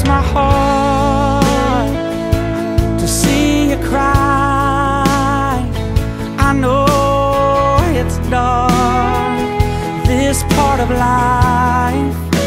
Hurts my heart to see you cry. I know it's dark, this part of life.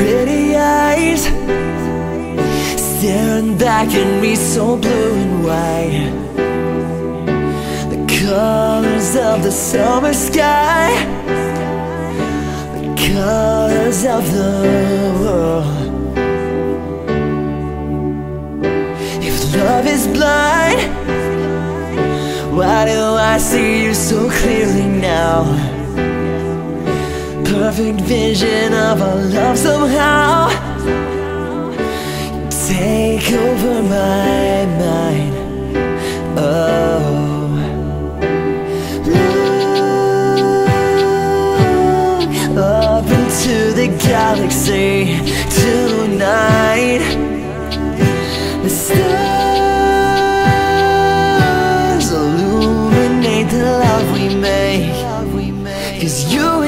Pretty eyes staring back at me so blue and white. The colors of the summer sky, the colors of the world. If love is blind, why do I see you so clearly now? perfect vision of our love somehow take over my galaxy tonight. The stars illuminate the love we make. Cause you